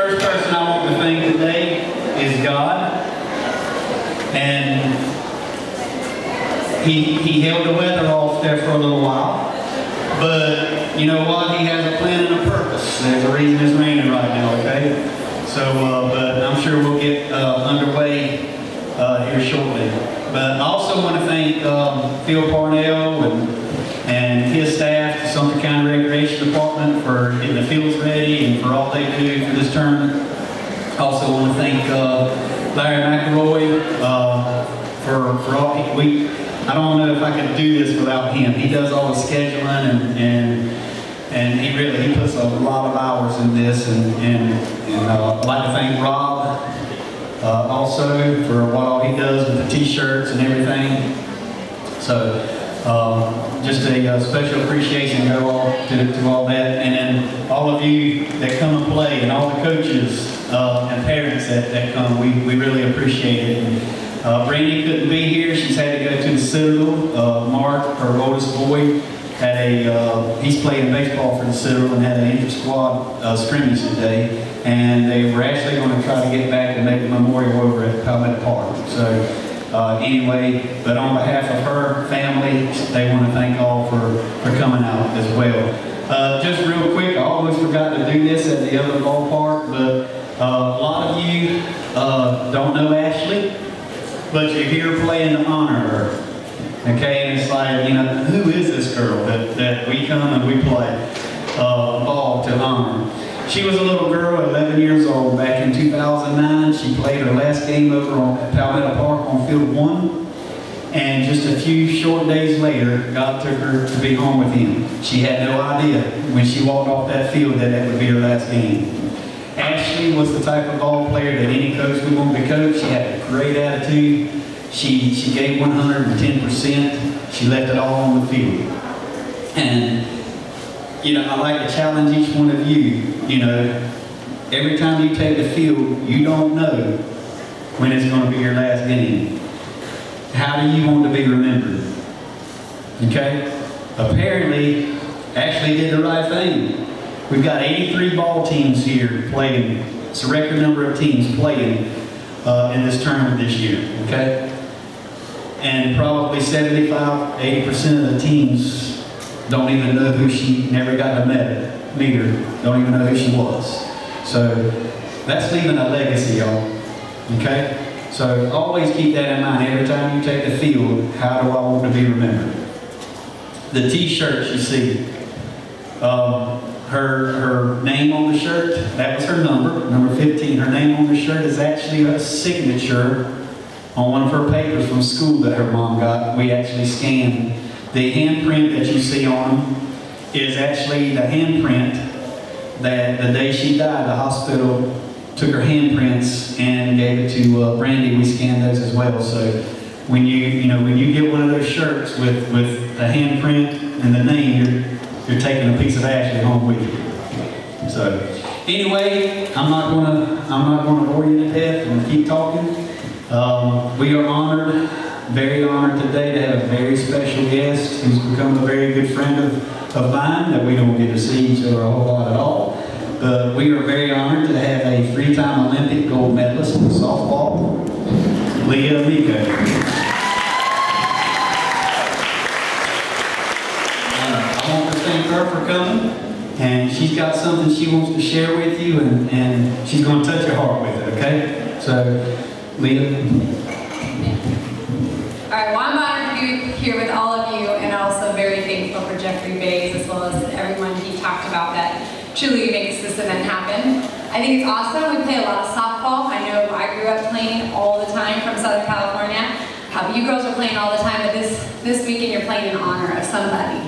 first person I want to thank today is God. And he, he held the weather off there for a little while. But you know what? He has a plan and a purpose. There's a reason it's raining right now, okay? So, uh, but I'm sure we'll get uh, underway uh, here shortly. But I also want to thank um, Phil Parnell and, and his staff, Sumter County the fields ready and for all they do for this tournament. Also want to thank uh, Larry McElroy uh, for, for all he, we, I don't know if I could do this without him. He does all the scheduling and, and, and he really, he puts a lot of hours in this and, and, and uh, I'd like to thank Rob uh, also for what all he does with the t-shirts and everything. So um, just a uh, special appreciation go all to, to all that. And then all of you that come and play and all the coaches uh, and parents that, that come, we, we really appreciate it. Uh, Brandy couldn't be here. She's had to go to the Citadel. Uh, Mark, her oldest boy, had a, uh, he's playing baseball for the Citadel and had an inter-squad uh, scrimmage today. And they were actually going to try to get back and make a memorial over at Palmetto Park. So uh, anyway, but on behalf of her family, they want to thank all for, for coming out as well. Uh, just real quick, I almost forgot to do this at the other ballpark, but uh, a lot of you uh, don't know Ashley, but you're here playing to honor her. Okay, and it's like, you know, who is this girl that, that we come and we play uh, ball to honor? She was a little girl, 11 years old, back in 2009. She played her last game over on, at Palmetto Park on field one. And just a few short days later, God took her to be home with him. She had no idea when she walked off that field that that would be her last game. Ashley was the type of ball player that any coach would want to coach. She had a great attitude. She, she gave 110%. She left it all on the field. And, you know, I like to challenge each one of you, you know, every time you take the field, you don't know when it's going to be your last game. How do you want to be remembered? Okay? Apparently, Ashley did the right thing. We've got 83 ball teams here playing. It's a record number of teams playing uh, in this tournament this year, okay? And probably 75, 80% of the teams don't even know who she never got to meet, meet her, don't even know who she was. So that's leaving a legacy, y'all, okay? So always keep that in mind. Every time you take the field, how do I want to be remembered? The t-shirts you see, um, her, her name on the shirt, that was her number, number 15. Her name on the shirt is actually a signature on one of her papers from school that her mom got. We actually scanned. The handprint that you see on them is actually the handprint that the day she died, the hospital took her handprints and gave it to uh, Brandy. We scanned those as well. So when you, you know, when you get one of those shirts with, with the handprint and the name, you're, you're taking a piece of Ashley home with you. So anyway, I'm not gonna I'm not gonna bore you to death and keep talking. Um, we are honored, very honored today to have a very special guest who's become a very good friend of, of mine that we don't get to see each other a whole lot at all. But we are very honored to have a three-time Olympic gold medalist in softball, Leah uh, Amico. I want to thank her for coming. And she's got something she wants to share with you, and, and she's going to touch your heart with it, okay? So, Leah. All right, well, I'm honored to be here with all of you, and also very thankful for Jeffrey Bays, as well as everyone he talked about that truly makes event happen. I think it's awesome. We play a lot of softball. I know I grew up playing all the time from Southern California. How you girls are playing all the time, but this, this weekend you're playing in honor of somebody.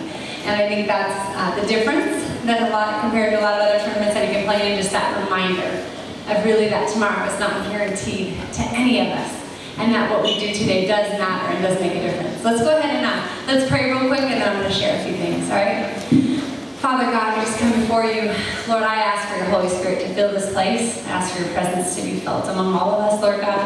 And I think that's uh, the difference that a lot compared to a lot of other tournaments that you can play in, just that reminder of really that tomorrow is not guaranteed to any of us. And that what we do today does matter and does make a difference. Let's go ahead and uh, let's pray real quick and then I'm going to share a few things, all right? Father God, we just come before you. Lord, I ask for your Holy Spirit to fill this place. I ask for your presence to be felt among all of us, Lord God.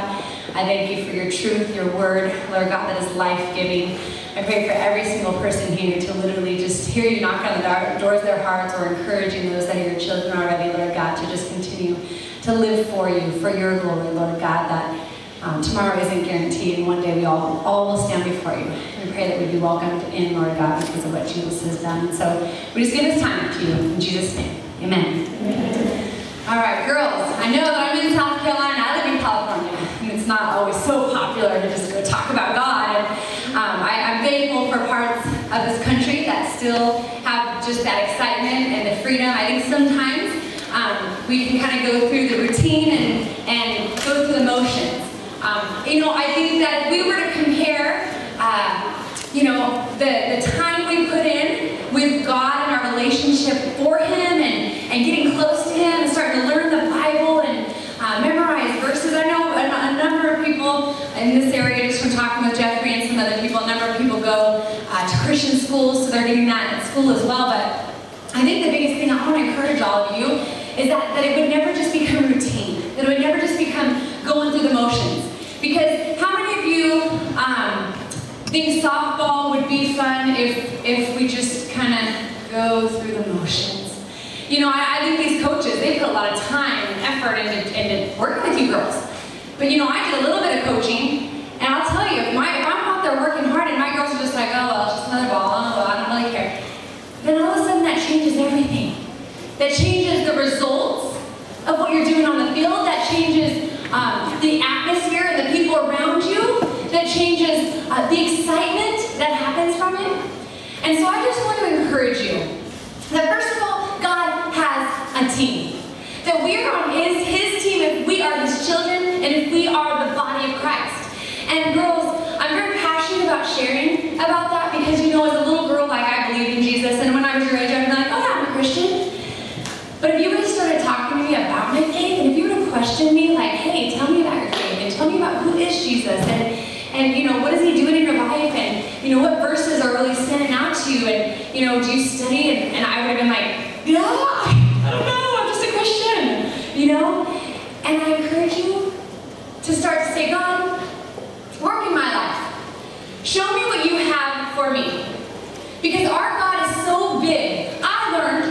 I thank you for your truth, your word, Lord God, that is life-giving. I pray for every single person here to literally just hear you knock on the doors of their hearts or encouraging those that are your children already, Lord God, to just continue to live for you, for your glory, Lord God, that um, tomorrow isn't guaranteed, and one day we all, all will stand before you. Pray that we'd be welcomed in, Lord God, because of what Jesus has done. So we just give this time to you in Jesus' name. Amen. Amen. All right, girls, I know that I'm in South Carolina. I live in California, and it's not always so popular to just go talk about God. And, um, I, I'm thankful for parts of this country that still have just that excitement and the freedom. I think sometimes um, we can kind of go through the routine and, and go through the motions. Um, you know, I think that if we were to compare, uh, you know, the, the time we put in with God and our relationship for Him and, and getting close to Him and starting to learn the Bible and uh, memorize verses. I know a, a, number of people in this area, just from talking with Jeffrey and some other people, a number of people go uh, to Christian schools, so they're getting that at school as well. But I think the biggest thing I want to encourage all of you is that, that it would never just become routine, that it would never just become going through the motions. Because how many of you um, think softball would be fun if, if we just kind of go through the motions? You know, I, I, think these coaches, they put a lot of time and effort into, into working with you girls. But you know, I did a little bit of coaching, and I'll tell you, if, my, if I'm out there working hard and my girls are just like, oh, well, just another ball, oh, well, I don't really care. Then all of a sudden that changes everything. That changes the results of what you're doing on the field. That changes um, the atmosphere and the people around uh, the excitement that happens from it. And so I just want to encourage you that first of all, God has a team. That we are on his, his team if we are his children and if we are the body of Christ. And girls, I'm very passionate about sharing about that because you know, as a little girl, like I believe in Jesus, and when I was your age, I'd be like, oh yeah, I'm a Christian. But if you would have started talking to me about my faith, and if you would have questioned me, like, hey, tell me about your faith, and tell me about who is Jesus, and and you know, what is he doing in your life, and you know, what verses are really standing out to you, and you know, do you study? And, and I would have been like, yeah, I don't know, I'm just a Christian, you know? And I encourage you to start to say, God, work in my life. Show me what you have for me. Because our God is so big. I learned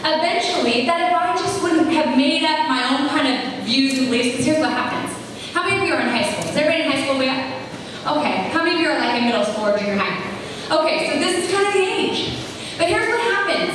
eventually that if I just wouldn't have made up my own kind of views and beliefs, because here's what happens. How many of you are in high school? Is everybody in high school yet? Okay. How many of you are Okay, so this is kind of the age. But here's what happens.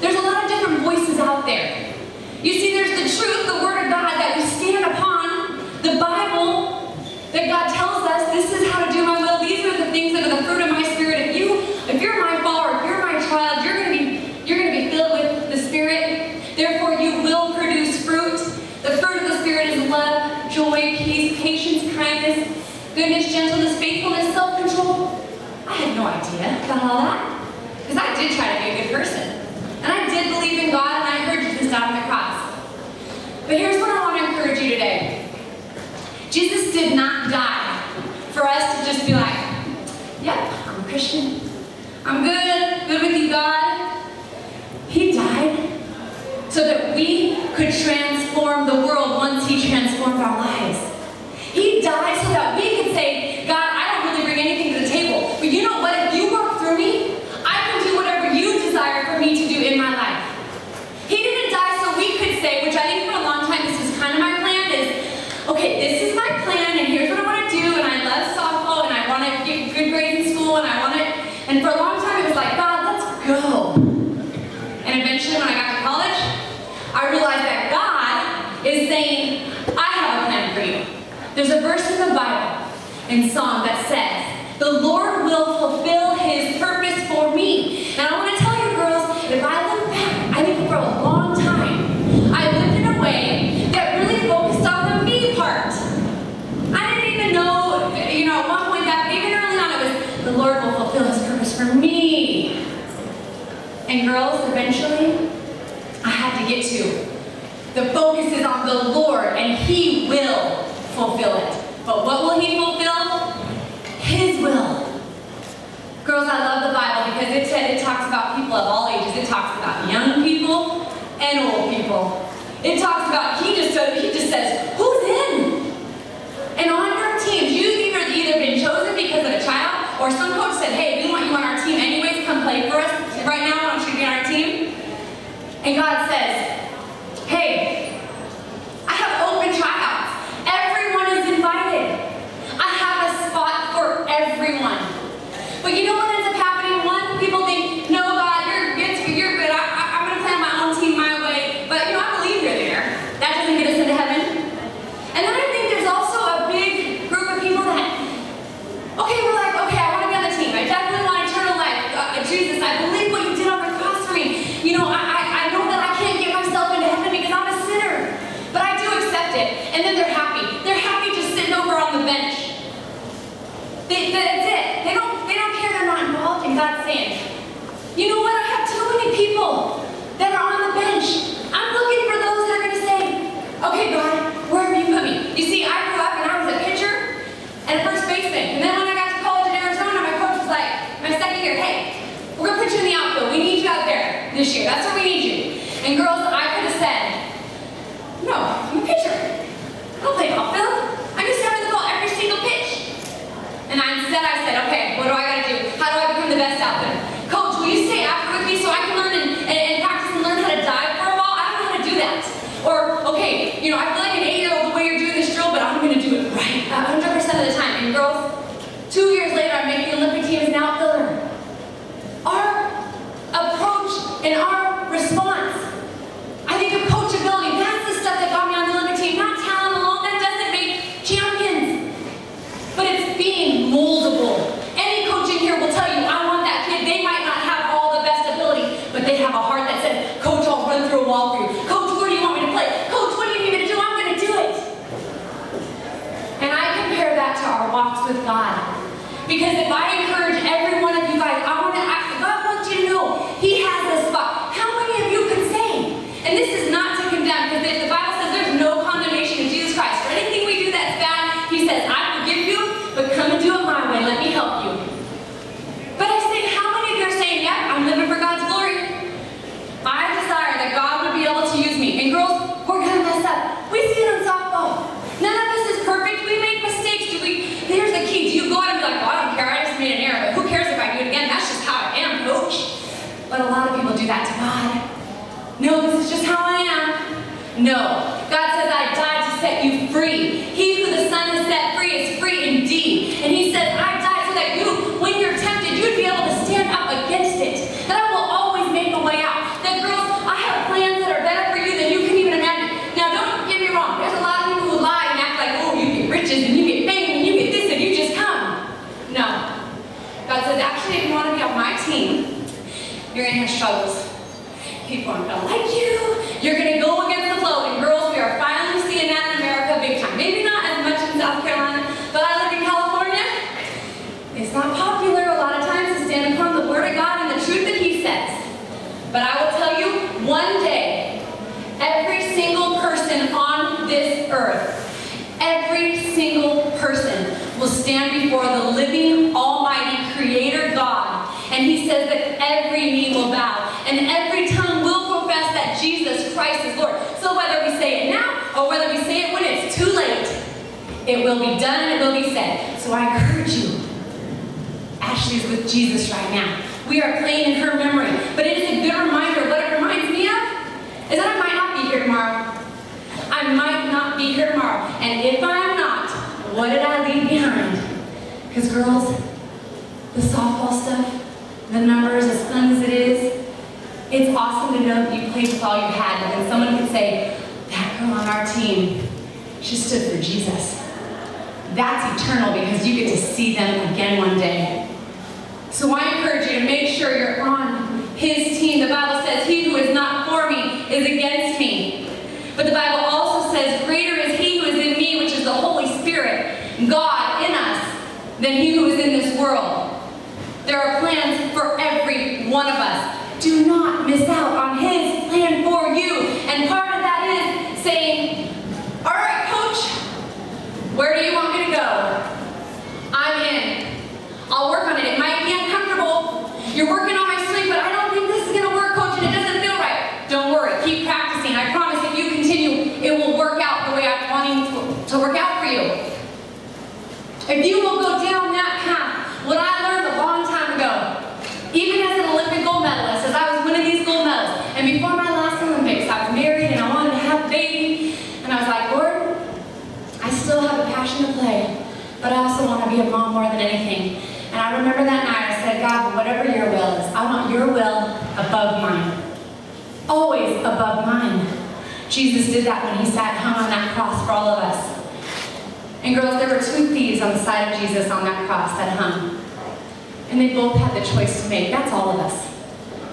There's a lot of different voices out there. You see, there's the truth, the Word of God that we stand upon, the Bible, that God tells us this is how to do my will. These are the things that are the fruit of my spirit. If you, if you're my follower, if you're my child, you're gonna be, you're gonna be filled with the Spirit. Therefore, you will produce fruit. The fruit of the Spirit is love, joy, peace, patience, kindness, goodness, gentleness, faithfulness, self-control. I had no idea about all that. Because I did try to be a good person. And I did believe in God, and I heard Jesus died on the cross. But here's what I want to encourage you today. Jesus did not die for us to just be like, yep, I'm a Christian. I'm good, good with you, God. He died so that we could transform the world animal people. It talks about, he just, he just says, who's in? And on our team, you've either, either been chosen because of a child, or some coach said, hey, we want you on our team anyways, come play for us. Right now, I want you to be on our team. And God says, You're going to have struggles. People aren't going to like you. You're going to It will be done and it will be said. So I encourage you. Ashley is with Jesus right now. We are playing in her memory. But it is a good reminder. What it reminds me of is that I might not be here tomorrow. I might not be here tomorrow. And if I'm not, what did I leave behind? Because girls, the softball stuff, the numbers, as fun as it is, it's awesome to know that you played with all you had. But then someone could say, that girl on our team, she stood for Jesus that's eternal because you get to see them again one day. So I encourage you to make sure you're on his team. The Bible says, he who is not for me is against me. But the Bible also says, greater is he who is in me, which is the Holy Spirit, God in us, than he who is in this world. There are plans on my but I don't think this is going to above mine. Jesus did that when he sat hung on that cross for all of us. And girls, there were two thieves on the side of Jesus on that cross that hung. And they both had the choice to make. That's all of us.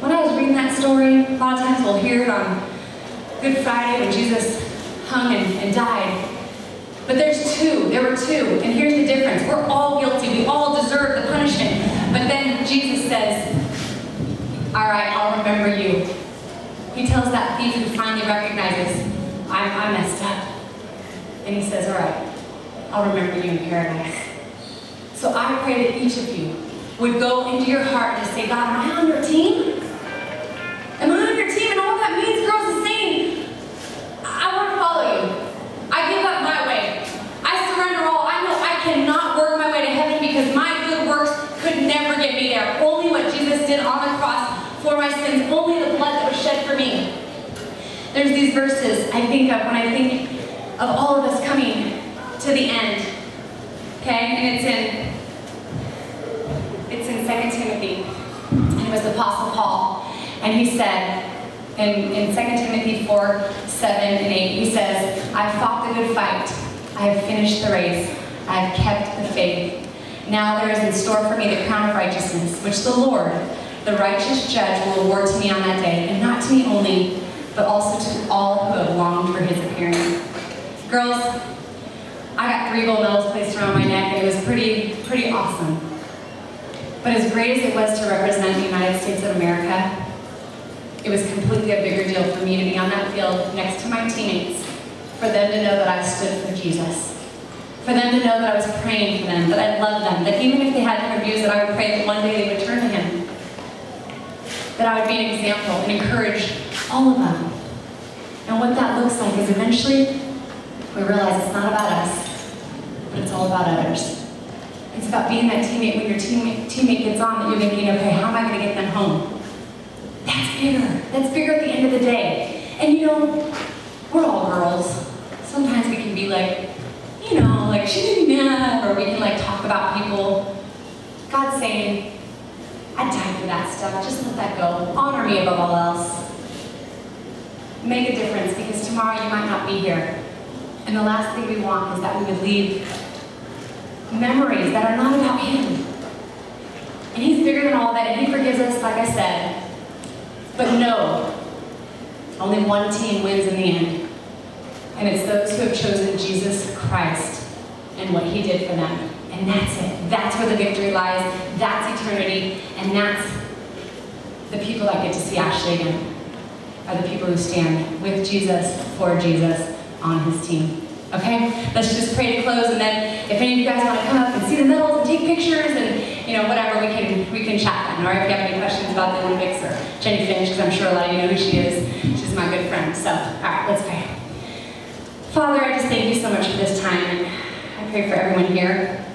When I was reading that story, a lot of times we'll hear it on Good Friday when Jesus hung and, and died. But there's two. There were two. And here's the difference. We're all guilty. We all deserve the punishment. But then Jesus says, All right, I'll remember you. He tells that thief who finally recognizes, I, I messed up. And he says, All right, I'll remember you in paradise. So I pray that each of you would go into your heart and say, God, am I on your team? Am I on your team? And all that means, girls, is saying, I want to follow you. I give up my way. I surrender all. I know I cannot work my way to heaven because my good works could never get me there. Only what Jesus did on the cross for my sins, only the blood that was shed for me. There's these verses I think of when I think of all of us coming to the end. Okay? And it's in it's in 2 Timothy. And it was the Apostle Paul. And he said in, in 2 Timothy 4, 7 and 8, he says, I've fought the good fight. I have finished the race. I have kept the faith. Now there is in store for me the crown of righteousness, which the Lord, the righteous judge, will award to me on that day, and not to me only, but also to all who have longed for his appearing. Girls, I got three gold medals placed around my neck, and it was pretty, pretty awesome. But as great as it was to represent the United States of America, it was completely a bigger deal for me to be on that field next to my teammates, for them to know that I stood for Jesus, for them to know that I was praying for them, that I loved them, that even if they had different views, that I would pray that one day they would turn to Him, that I would be an example and encourage all of them. And what that looks like is eventually we realize it's not about us, but it's all about others. It's about being that teammate when your teammate, teammate gets on that you're thinking, okay, how am I going to get them home? That's bigger. That's bigger at the end of the day. And you know, we're all girls. Sometimes we can be like, you know, like she made me mad, or we can like talk about people. God's saying, I died for that stuff. Just let that go. Honor me above all else. Make a difference because tomorrow you might not be here. And the last thing we want is that we would leave memories that are not about Him. And He's bigger than all that, and He forgives us, like I said. But no, only one team wins in the end. And it's those who have chosen Jesus Christ and what He did for them. And that's it. That's where the victory lies. That's eternity. And that's the people that get to see Ashley again. Are the people who stand with Jesus, for Jesus, on his team. Okay? Let's just pray to close, and then if any of you guys want to come up and see the medals and take pictures and you know whatever, we can we can chat then. Or if you have any questions about the Olympics or Jennie Finch, because I'm sure a lot of you know who she is. She's my good friend. So, all right, let's pray. Father, I just thank you so much for this time, I pray for everyone here.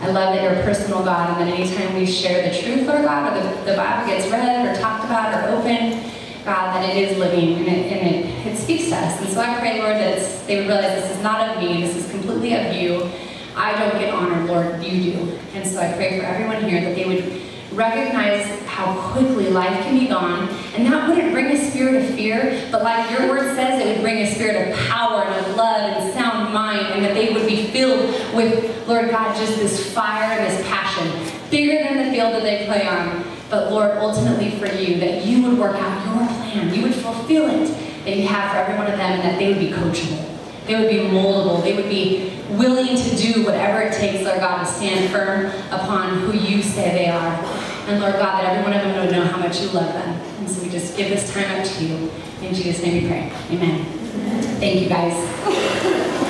I love that you're a personal God, and that anytime we share the truth, Lord God, or the, the Bible gets read or talked about or opened, God, that it is living and it, and it, it speaks to us. And so I pray, Lord, that they would realize this is not of me, this is completely of you. I don't get honored, Lord, you do. And so I pray for everyone here that they would recognize how quickly life can be gone, and that wouldn't bring a spirit of fear, but like your word says, it would bring a spirit of power and of love and sound mind, and that they would be filled with, Lord God, just this fire and this passion, bigger than the field that they play on, but Lord, ultimately for you, that you would work out plan, you would fulfill it that you have for every one of them, and that they would be coachable. They would be moldable. They would be willing to do whatever it takes, Lord God, to stand firm upon who you say they are. And Lord God, that every one of them would know how much you love them. And so we just give this time up to you. In Jesus' name we pray. Amen. Thank you, guys.